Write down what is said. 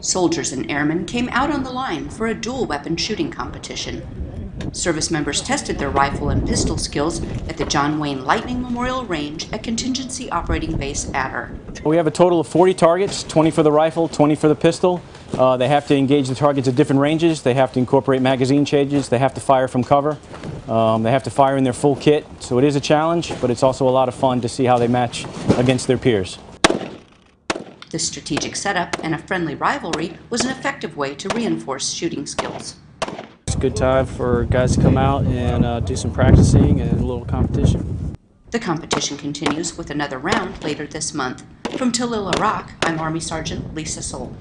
Soldiers and airmen came out on the line for a dual weapon shooting competition. Service members tested their rifle and pistol skills at the John Wayne Lightning Memorial Range at Contingency Operating Base Adder. We have a total of 40 targets 20 for the rifle, 20 for the pistol. Uh, they have to engage the targets at different ranges. They have to incorporate magazine changes. They have to fire from cover. Um, they have to fire in their full kit. So it is a challenge, but it's also a lot of fun to see how they match against their peers. This strategic setup and a friendly rivalry was an effective way to reinforce shooting skills. It's a good time for guys to come out and uh, do some practicing and a little competition. The competition continues with another round later this month. From Tallil, Iraq, I'm Army Sergeant Lisa Soul.